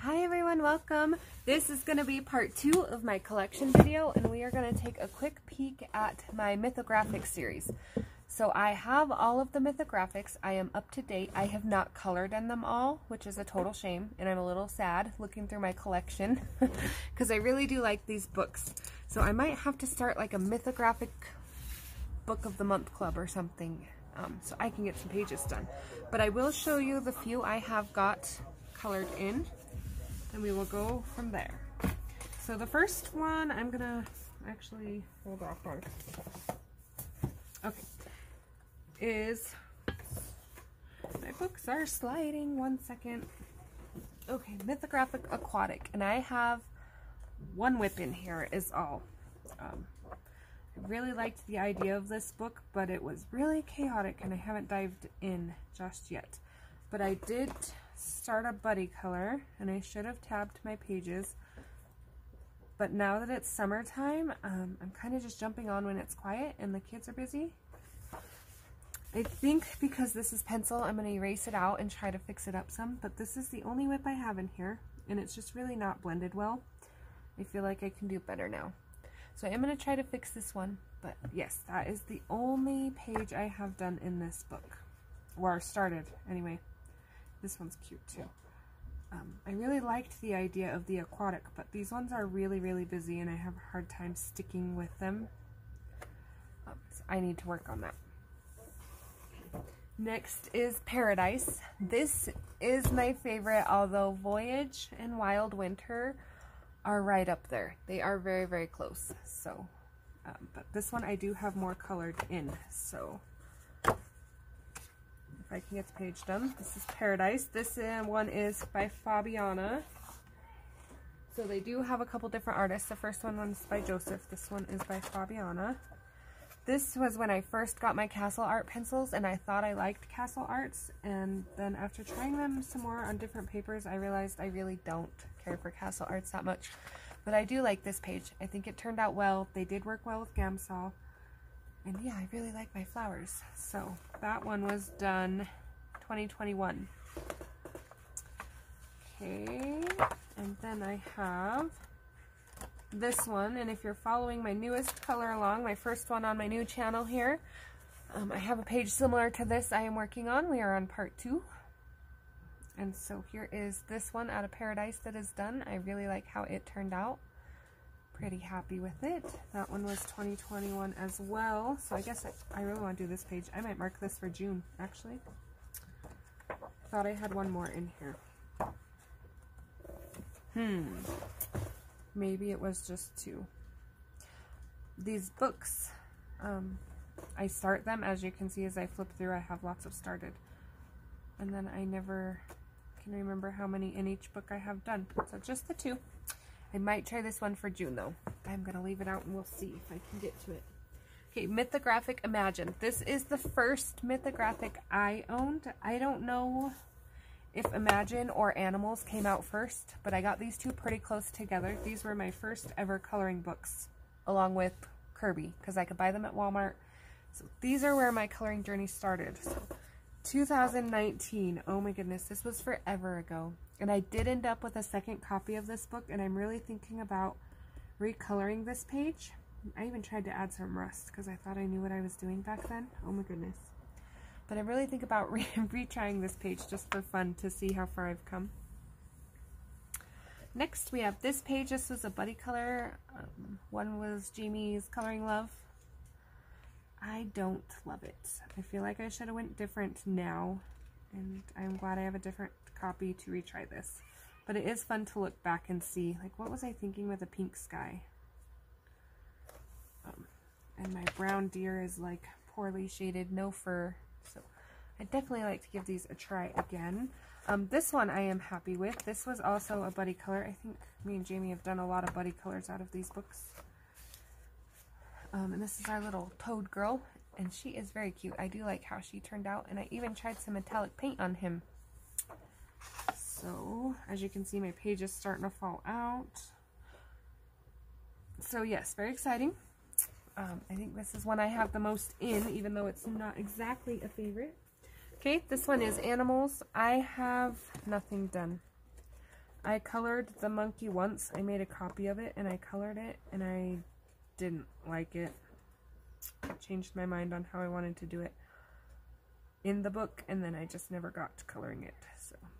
Hi everyone, welcome. This is going to be part two of my collection video and we are going to take a quick peek at my mythographic series. So I have all of the mythographics. I am up to date. I have not colored in them all, which is a total shame and I'm a little sad looking through my collection because I really do like these books. So I might have to start like a mythographic book of the month club or something um, so I can get some pages done. But I will show you the few I have got colored in and we will go from there. So the first one I'm gonna actually hold off on. Okay, is my books are sliding. One second. Okay, Mythographic Aquatic, and I have one WIP in here is all. Um, I really liked the idea of this book, but it was really chaotic and I haven't dived in just yet. But I did start a buddy color and I should have tabbed my pages. But now that it's summertime, um, I'm kind of just jumping on when it's quiet and the kids are busy. I think because this is pencil, I'm going to erase it out and try to fix it up some. But this is the only WIP I have in here and it's just really not blended well. I feel like I can do better now. So I'm going to try to fix this one, but yes, that is the only page I have done in this book, or started anyway. This one's cute too. Um, I really liked the idea of the aquatic, but these ones are really, really busy and I have a hard time sticking with them. Um, so I need to work on that. Next is Paradise. This is my favorite, although Voyage and Wild Winter are right up there. They are very, very close. So, um, but this one I do have more colored in. So, I can get the page done. This is Paradise. This uh, one is by Fabiana. So they do have a couple different artists. The first one was by Joseph. This one is by Fabiana. This was when I first got my Castle Art pencils and I thought I liked Castle Arts and then after trying them some more on different papers I realized I really don't care for Castle Arts that much. But I do like this page. I think it turned out well. They did work well with Gamsol. And yeah, I really like my flowers. So that one was done 2021. Okay, and then I have this one. And if you're following my newest color along, my first one on my new channel here, um, I have a page similar to this I am working on. We are on part two. And so here is this one out of Paradise that is done. I really like how it turned out. Pretty happy with it. That one was 2021 as well. So I guess I, I really want to do this page. I might mark this for June, actually. Thought I had one more in here. Hmm. Maybe it was just two. These books, um, I start them. As you can see, as I flip through, I have lots of started. And then I never can remember how many in each book I have done. So just the two. I might try this one for June, though. I'm going to leave it out and we'll see if I can get to it. Okay, Mythographic Imagine. This is the first Mythographic I owned. I don't know if Imagine or Animals came out first, but I got these two pretty close together. These were my first ever coloring books, along with Kirby, because I could buy them at Walmart. So these are where my coloring journey started. So 2019, oh my goodness, this was forever ago. And I did end up with a second copy of this book, and I'm really thinking about recoloring this page. I even tried to add some rust, because I thought I knew what I was doing back then. Oh my goodness. But I really think about re retrying this page just for fun to see how far I've come. Next, we have this page. This was a buddy color. Um, one was Jamie's Coloring Love. I don't love it. I feel like I should have went different now. And I'm glad I have a different copy to retry this. But it is fun to look back and see, like, what was I thinking with a pink sky? Um, and my brown deer is, like, poorly shaded, no fur. So I definitely like to give these a try again. Um, this one I am happy with. This was also a buddy color. I think me and Jamie have done a lot of buddy colors out of these books. Um, and this is our little toad girl, and she is very cute. I do like how she turned out, and I even tried some metallic paint on him. So, as you can see, my page is starting to fall out. So yes, very exciting. Um, I think this is one I have the most in, even though it's not exactly a favorite. Okay, this one is animals. I have nothing done. I colored the monkey once. I made a copy of it and I colored it and I didn't like it. I changed my mind on how I wanted to do it in the book and then I just never got to coloring it.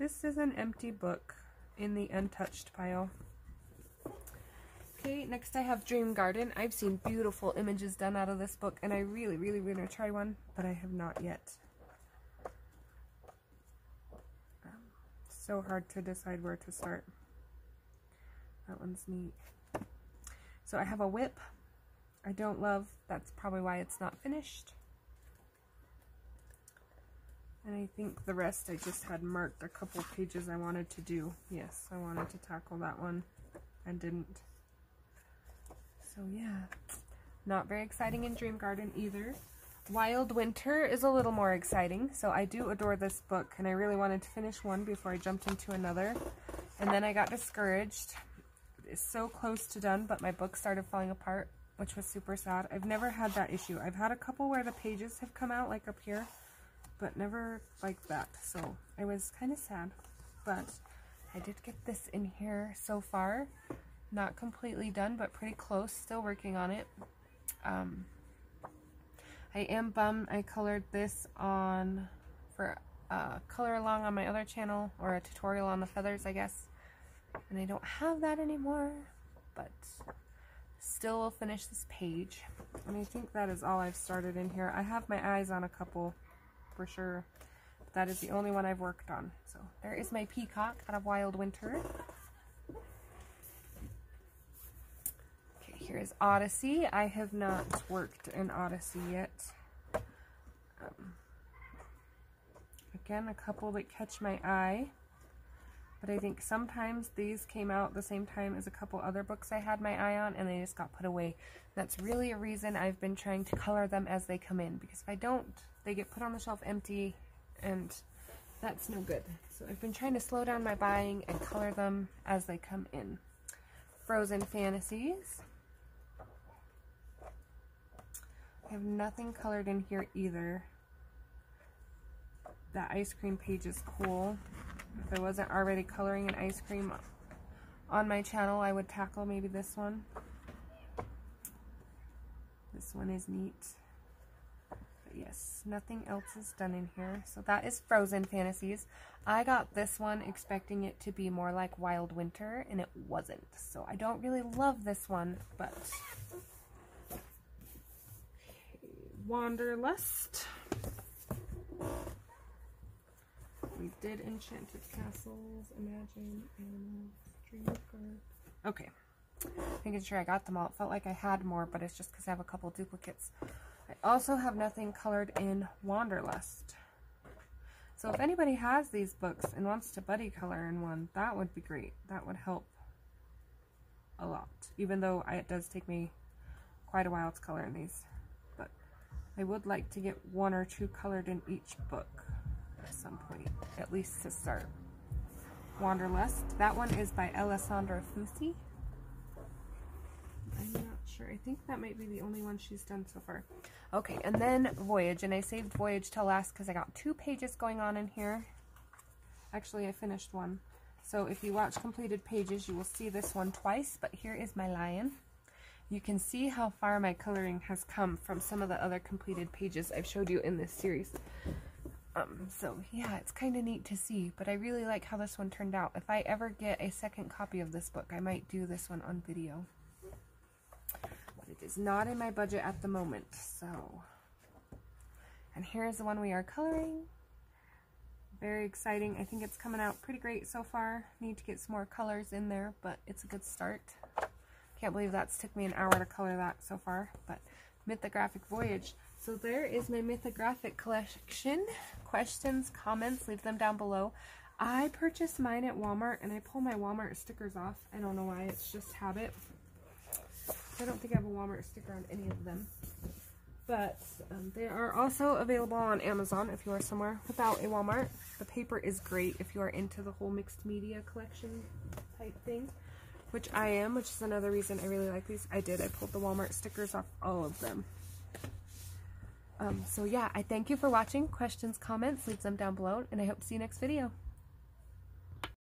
This is an empty book in the untouched pile. Okay, next I have Dream Garden. I've seen beautiful images done out of this book and I really, really want to try one, but I have not yet. Um, so hard to decide where to start. That one's neat. So I have a WIP I don't love. That's probably why it's not finished. And I think the rest I just had marked a couple pages I wanted to do. Yes, I wanted to tackle that one and didn't. So yeah, not very exciting in Dream Garden either. Wild Winter is a little more exciting. So I do adore this book and I really wanted to finish one before I jumped into another. And then I got discouraged. It's so close to done, but my book started falling apart, which was super sad. I've never had that issue. I've had a couple where the pages have come out, like up here, but never like that. So I was kind of sad, but I did get this in here so far. Not completely done, but pretty close. Still working on it. Um, I am bummed I colored this on for a color along on my other channel or a tutorial on the feathers I guess and I don't have that anymore but still will finish this page and I think that is all I've started in here I have my eyes on a couple for sure that is the only one I've worked on so there is my peacock out of Wild Winter Okay, here is Odyssey. I have not worked in Odyssey yet. Um, again, a couple that catch my eye. But I think sometimes these came out the same time as a couple other books I had my eye on and they just got put away. That's really a reason I've been trying to color them as they come in. Because if I don't, they get put on the shelf empty and that's no good. So I've been trying to slow down my buying and color them as they come in. Frozen Fantasies. I have nothing colored in here either. That ice cream page is cool. If I wasn't already coloring an ice cream on my channel, I would tackle maybe this one. This one is neat. But yes, nothing else is done in here. So that is Frozen Fantasies. I got this one expecting it to be more like Wild Winter, and it wasn't. So I don't really love this one, but Wanderlust. We did Enchanted Castles, Imagine, Animals, Dream Okay. Making sure I got them all. It felt like I had more, but it's just because I have a couple duplicates. I also have nothing colored in Wanderlust. So if anybody has these books and wants to buddy color in one, that would be great. That would help a lot. Even though I, it does take me quite a while to color in these. But I would like to get one or two colored in each book at some point, at least to start. Wanderlust. That one is by Alessandra Fusi. I'm not sure. I think that might be the only one she's done so far. Okay, and then Voyage. And I saved Voyage till last because I got two pages going on in here. Actually, I finished one. So if you watch completed pages, you will see this one twice. But here is my lion. You can see how far my coloring has come from some of the other completed pages I've showed you in this series. Um, so yeah, it's kind of neat to see, but I really like how this one turned out. If I ever get a second copy of this book, I might do this one on video. But it is not in my budget at the moment, so. And here's the one we are coloring. Very exciting. I think it's coming out pretty great so far. Need to get some more colors in there, but it's a good start. Can't believe that's took me an hour to color that so far, but Mythographic Voyage. So there is my Mythographic collection. Questions, comments, leave them down below. I purchased mine at Walmart, and I pull my Walmart stickers off. I don't know why, it's just habit. I don't think I have a Walmart sticker on any of them. But um, they are also available on Amazon if you are somewhere without a Walmart. The paper is great if you are into the whole mixed media collection type thing which I am, which is another reason I really like these. I did. I pulled the Walmart stickers off all of them. Um, so yeah, I thank you for watching. Questions, comments, leave them down below, and I hope to see you next video.